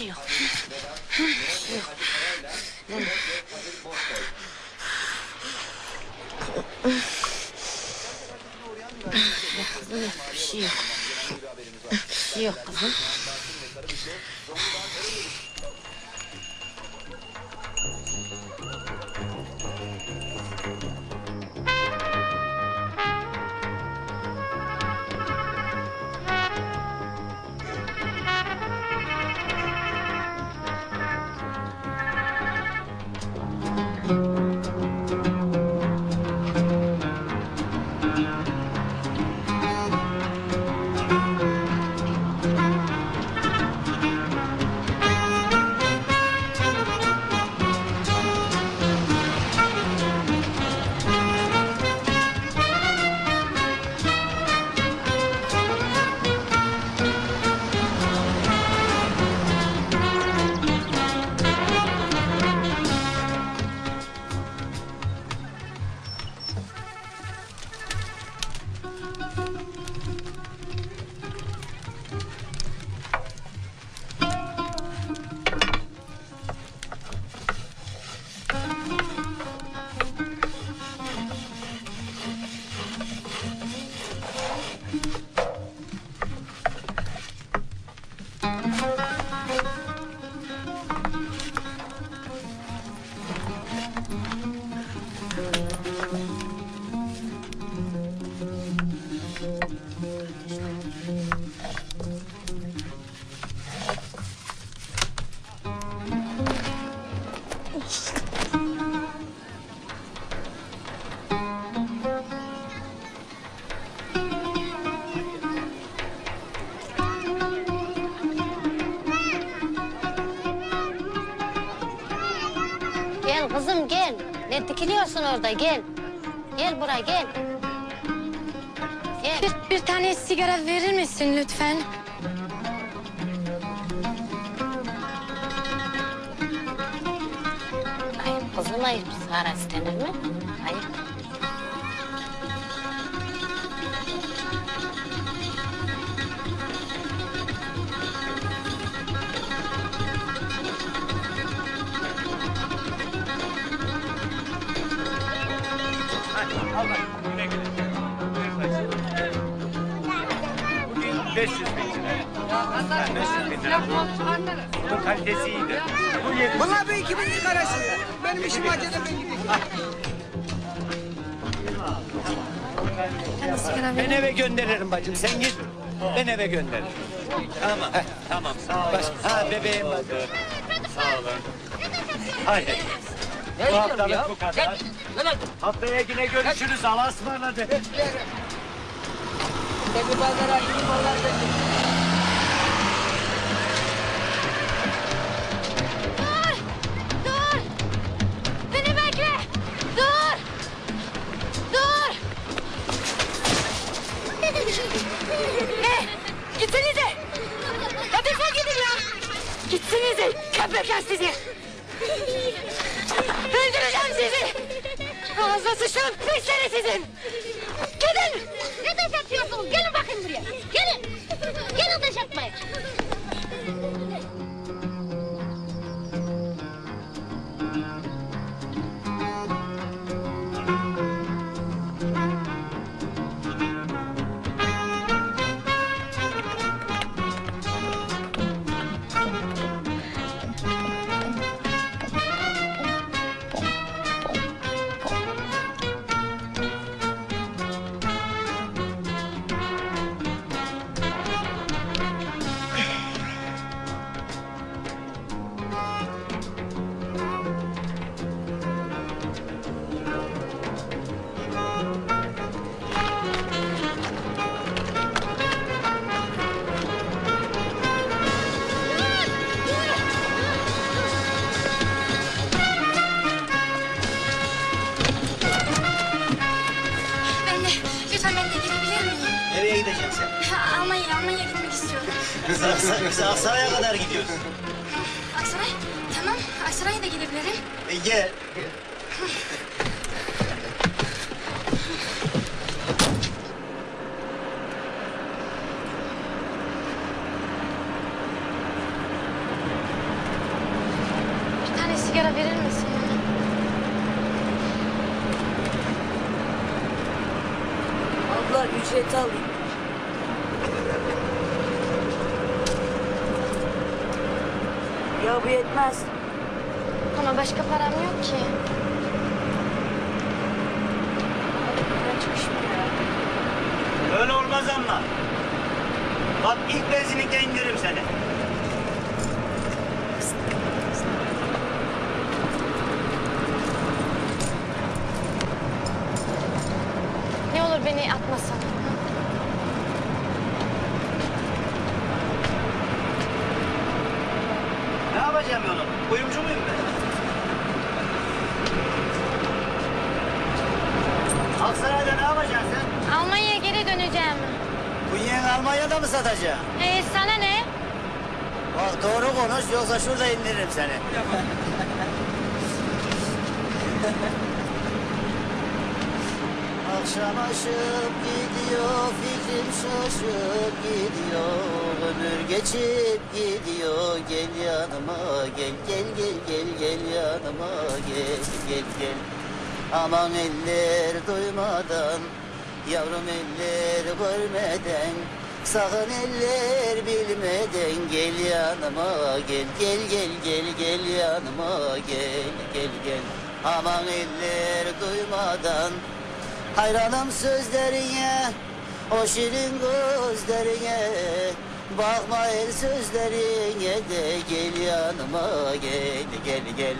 şey yok. Şey yok. Yok, bir şey yok. Şey yok kızım. Gel kızım gel. Ne dikiliyorsun orada gel. Gel buraya gel. Gel. Bir, bir tane sigara verir misin lütfen? Ayıp kızım ayıp. Sara istenir mi? Bunun kalitesi iyidir. Bu yedi. Vallahi bu ikimin sigarası. Benim işim acele ben gideyim. Ben eve gönderirim bacım. Sen git. Ben eve gönderirim. Tamam. heh, tamam. Sağ olun. Ha bebeğim bacım. Sağ olun. Hadi. Bu haftalık bu kadar. Haftaya yine görüşürüz. Allah'a ısmarladık. Tabii pazara gideyim vallahi ben. Dur! Beni bekle! Dur! Dur! ne? Gitsenize! Ya defol gidin ya! Gitsenize! Köpekler sizi! Öldüreceğim sizi! Ağzına sıçtım pisleri sizin! neresi? Ha, Almanya, gitmek istiyorum. Biz, Aksa, biz Aksaray'a kadar gidiyoruz. Aksaray? Tamam, Aksaray'a da gidebilirim. E, gel. Bir tane sigara verir misin? Abla ücret al Ya bu yetmez. Ama başka param yok ki. Ben çok şükür. Öyle olmaz ama. Bak ilk benzinlikte indiririm seni. Ne olur beni atmasan. Ne yapacağım yolum? Kuyumcu muyum ben? Aksaray'da ne yapacaksın sen? Almanya'ya geri döneceğim. Bu yeğen Almanya'da mı satacaksın? Ee, sana ne? Bak doğru konuş yoksa şurada indiririm seni. Akşam aşıp gidiyor fikrim şaşıp gidiyor Ömür geçip gidiyor gel yanıma gel gel gel gel gel yanıma gel gel gel Aman eller duymadan yavrum eller görmeden Sakın eller bilmeden gel yanıma gel gel gel gel gel yanıma gel gel gel. Aman eller duymadan Hayranım sözlerine, o şirin gözlerine Bakma el sözlerine de gel yanıma gel gel gel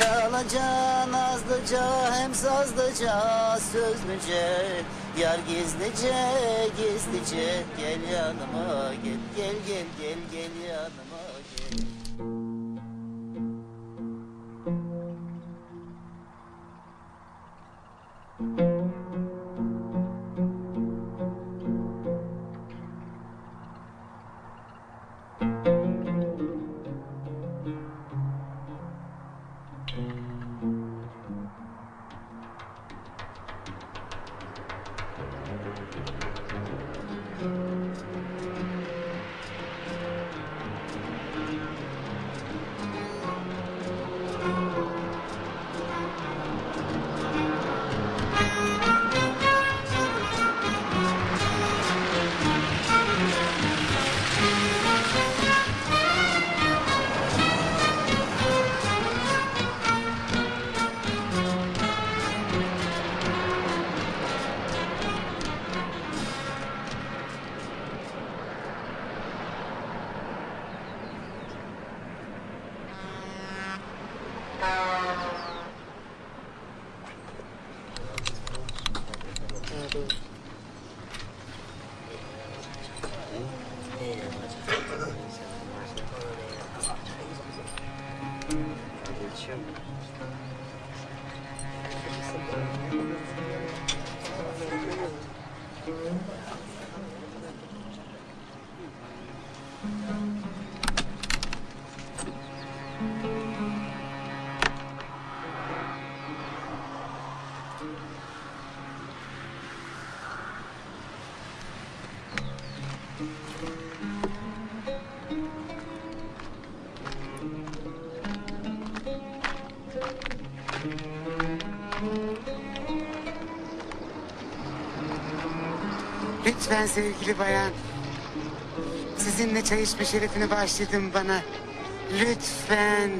Dağılacağın azlıca hem sazlıca sözlüce Yar gizlice gizlice. Gel yanıma gel gel gel gel gel yanıma gel Indonesia. Sebelumnya Lütfen sevgili bayan. Sizinle çay içme şerefini bağışladın bana. Lütfen.